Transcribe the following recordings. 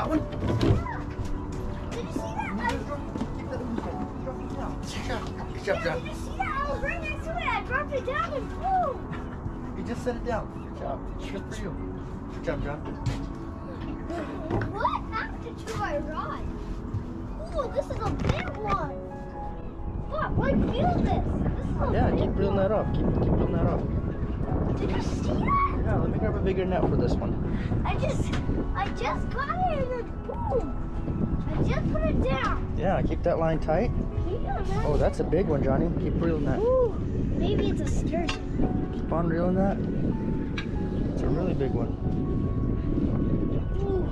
Got one? Did you see that? Yeah, did you see that? I was right next to it. I dropped it down and boom. You just set it down. Good job. Good for you. Good job, John. What happened to my rod? Ooh, this is a big one. Fuck, why feel this? This is a Yeah, keep reeling that off. Keep, keep reeling that off. Did you see that? Yeah, let me grab a bigger net for this one. I just, I just got it and then boom. I just put it down. Yeah, keep that line tight. Yeah. Oh, that's a big one, Johnny. Keep reeling that. Ooh, maybe it's a sturgeon. Keep on reeling that. It's a really big one. Ooh.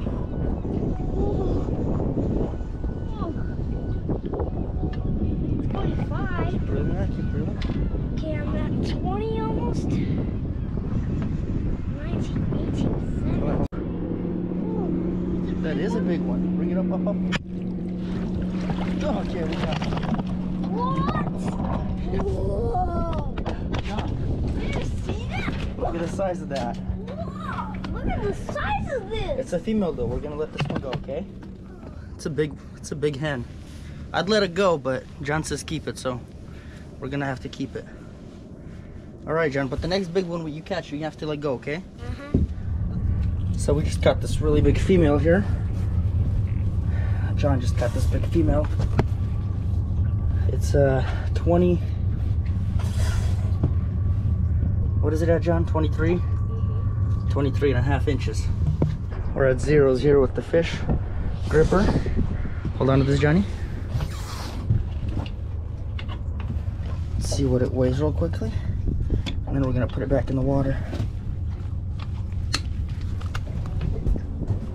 Ooh. Ooh. 25. Keep reeling that. Keep reeling. Okay, I'm at 20 almost. 19, 18, 7. Ooh. That is a big one. Bring it up, up, up. Oh, okay, we got it. What? Whoa. Good job. Did you see that? Look at the size of that. Look at the size of this. It's a female though. We're gonna let this one go, okay? It's a big, it's a big hen. I'd let it go, but John says keep it, so we're gonna have to keep it. All right, John. But the next big one, when you catch, you have to let go, okay? Uh-huh. So we just got this really big female here. John just got this big female. It's uh 20. What is it at, John? 23? Mm-hmm. 23 and a half inches. We're at zeros here with the fish gripper. Hold on to this, Johnny. Let's see what it weighs real quickly. And then we're gonna put it back in the water.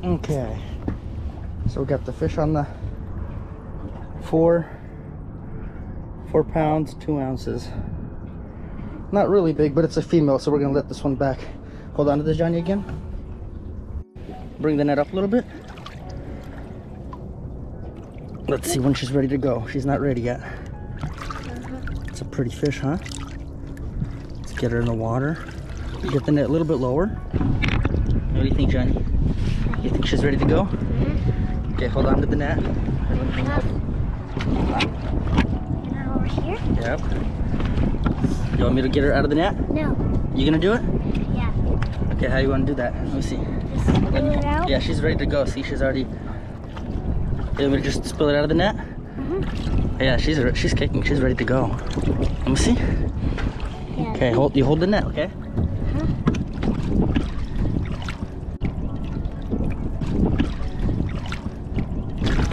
Okay. So we got the fish on the four, four pounds, two ounces. Not really big, but it's a female, so we're gonna let this one back. Hold on to this, Johnny, again. Bring the net up a little bit. Let's see when she's ready to go. She's not ready yet. It's a pretty fish, huh? Let's get her in the water. Get the net a little bit lower. What do you think, Johnny? You think she's ready to go? Okay, hold on to the net. Yep. You want me to get her out of the net? No. You gonna do it? Yeah. Okay, how you wanna do that? Let me see. Just spill it out. Yeah, she's ready to go. See, she's already. You want me to just spill it out of the net? Mhm. Yeah, she's she's kicking. She's ready to go. Let me see. Yeah. Okay, hold you hold the net, okay?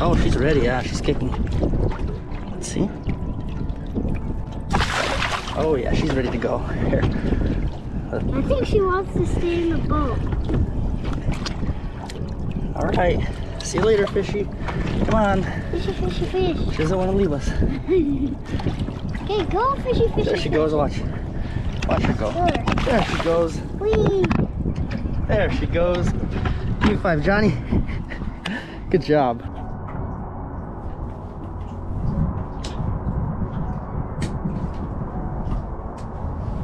Oh, she's ready. Yeah, she's kicking. Let's see. Oh yeah, she's ready to go. Here. I think she wants to stay in the boat. All right. See you later, fishy. Come on. Fishy, fishy, fish. She doesn't want to leave us. Okay, go fishy, fishy. There she goes. Watch. Watch her go. Sure. There she goes. Whee! There she goes. Me five, Johnny. Good job.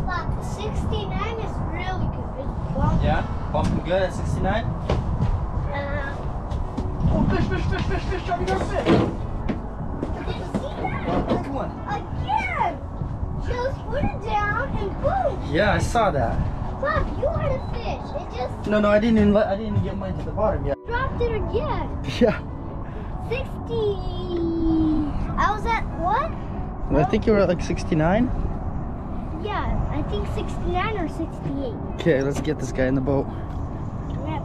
Look, 69 is really good. It's bumpy. Yeah, bumping good at 69. Uh, Oh, fish, fish, fish, fish, fish, Johnny, got a fish. did you? Big one. Again! Just put it down and boom! Yeah, I saw that. Look, you had a fish. It just No, no, I didn't even let, I didn't even get mine to the bottom yet. dropped it again. Yeah. 60. I was at what? I think you were at like 69. Yeah, I think 69 or 68. Okay, let's get this guy in the boat.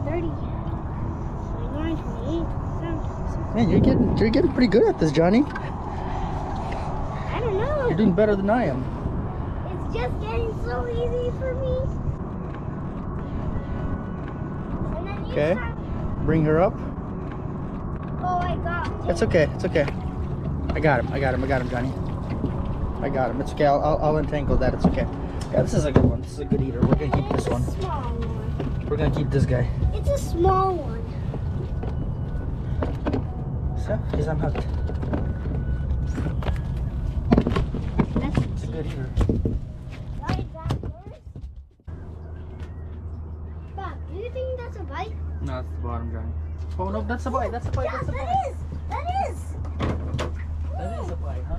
I'm 30. 29, 28, 27. Man, you're getting you're getting pretty good at this, Johnny. I don't know. You're doing better than I am. It's just getting so easy for me. And then you Okay. Bring her up. Oh, I got It's okay. It's okay. I got him. I got him. I got him, Johnny. I got him. It's okay. I'll, I'll, I'll entangle that. It's okay. Yeah, this is a good one. This is a good eater. We're gonna keep this one. A small one. We're gonna keep this guy. It's a small one. So he's unhooked. That's It's a good eater. Right, that first. Bob, do you think that's a bite? No, that's the bottom, Johnny. Oh no, that's a bite. That's a bite. Yeah, That's a bite. that is. That is. That is a bite, huh?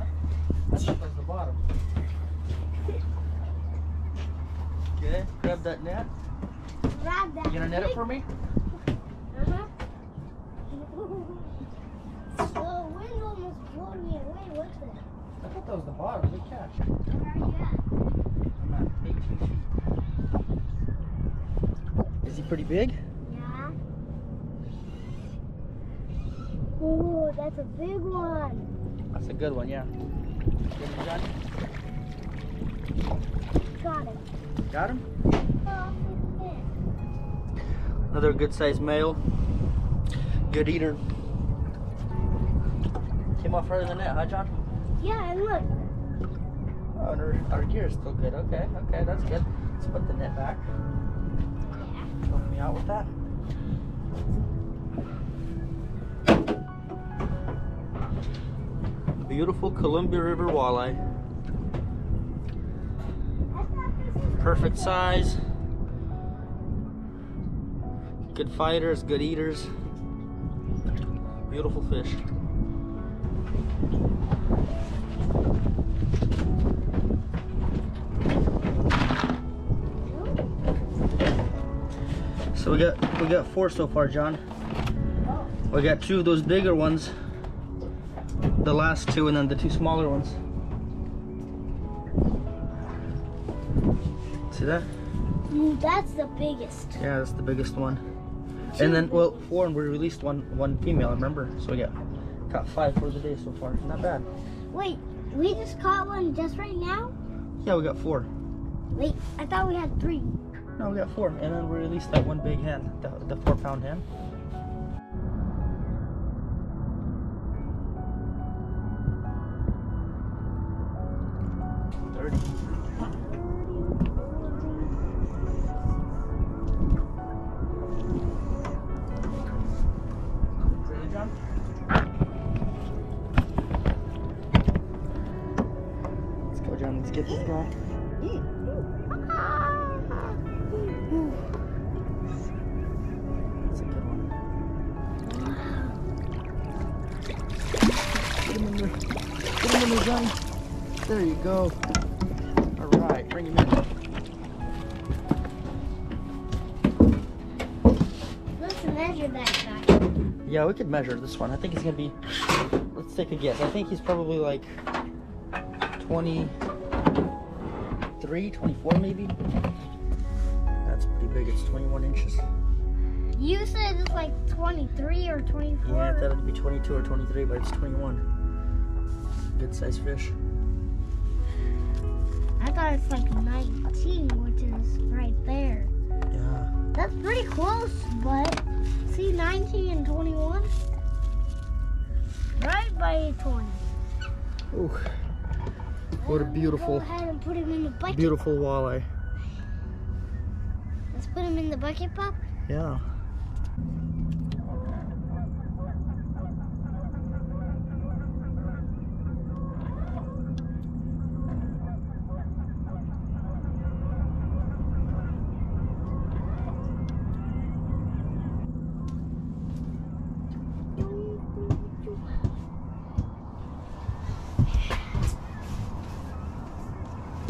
I thought that was the bottom. Okay, grab that net. Grab that. You gonna net it for me? Uh-huh. the wind almost blew me away with it. I thought that was the bottom. Good catch. Where are you at? I'm at 18 feet. Is he pretty big? Yeah. Ooh, that's a big one. That's a good one, yeah. Got it. Got him? Another good sized male. Good eater. Came off further than that, huh, John? Yeah, and look. Oh, and our, our gear is still good. Okay, okay, that's good. Let's put the net back. Help me out with that. Beautiful Columbia River walleye. I thought this was Perfect size. Good fighters, good eaters. Beautiful fish. So we got we got four so far, John. We got two of those bigger ones. The last two and then the two smaller ones. See that? Ooh, that's the biggest. Yeah, that's the biggest one. And then, well, four, and we released one one female. Remember? So we got got five for the day so far. Not bad. Wait, we just caught one just right now? Yeah, we got four. Wait, I thought we had three. No, we got four, and then we released that one big hen, the, the four pound hen. Let's go, John. Let's get this guy. That's a good one. Get him in there. Get him in there, Johnny. There you go. All right, bring him in. Let's measure that guy. Yeah, we could measure this one. I think he's gonna be. Let's take a guess. I think he's probably like 23, 24 maybe. That's pretty big. It's 21 inches. You said it's like 23 or 24. Yeah, I thought it'd be 22 or 23, but it's 21. Good sized fish. I thought it's like 19, which is right there. Yeah. That's pretty close, but see 19 and 21? Right by 20. Ooh. What a beautiful, Go ahead and put him in the beautiful walleye. Let's put him in the bucket, Pop. Yeah.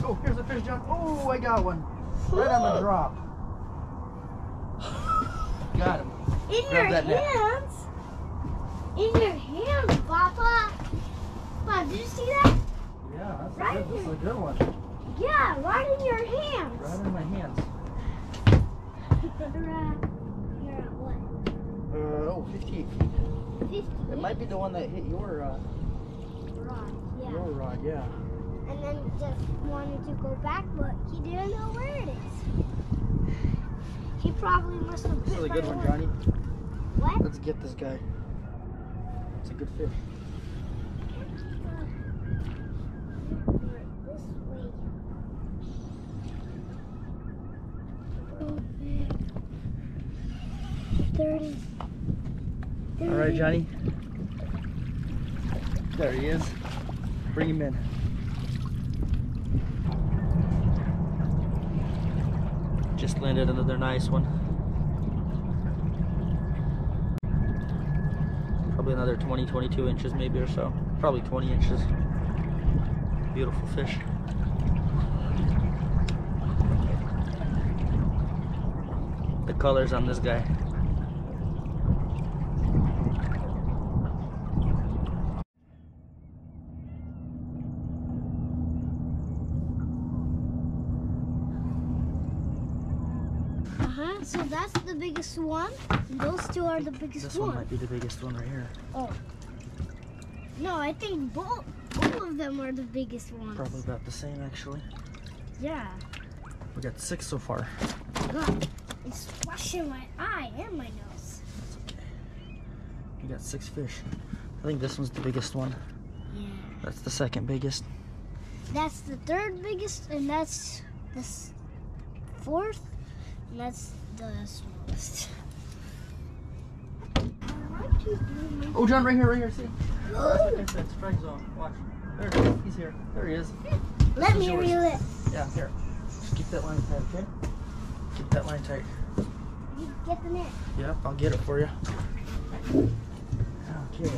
Oh, here's a fish, John. Oh, I got one. Right on the drop. Got him. In Grab your that net. hands? In your hands, Papa. Papa, did you see that? Yeah, that's Right a good, this is a good one. Yeah, right in your hands. Right in my hands. You're at, you're at what? Uh, oh, 58 feet. 50 It might be the one that hit your, uh, rod, yeah. your rod, yeah. And then just wanted to go back, but he didn't know where it is. He probably must have This is a good one, Johnny. What? Let's get this guy. It's a good fish. This way. Thirty. All right, Johnny. There he is. Bring him in. just landed another nice one. Probably another 20, 22 inches maybe or so. Probably 20 inches. Beautiful fish. The colors on this guy Uh huh. So that's the biggest one. Those two are the biggest This one one. might be the biggest one right here. Oh. No, I think both both of them are the biggest ones. Probably about the same actually. Yeah. We got six so far. God, it's splashing my eye and my nose. That's okay. We got six fish. I think this one's the biggest one. Yeah. That's the second biggest. That's the third biggest, and that's the fourth, that's the smallest. Oh, John, right here, right here. See? Let It's it's strike zone. Watch. There it is. He's here. There he is. Let me yours. reel it. Yeah, here. Just keep that line tight, okay? Keep that line tight. You get the net. Yep, I'll get it for you. Okay.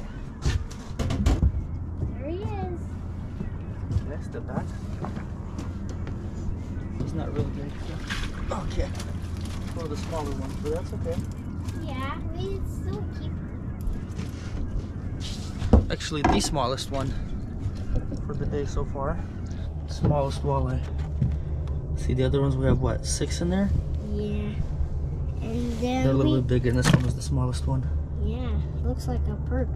There he is. That's the back. He's not really good. Okay. One of the smaller ones, but that's okay. Yeah, we still keep. Actually, the smallest one for the day so far. Smallest walleye. See the other ones, we have what, six in there? Yeah. And then They're a little we. bit bigger, and this one was the smallest one. Yeah, looks like a perch.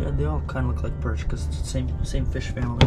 Yeah, they all kind of look like perch because it's the same same fish family.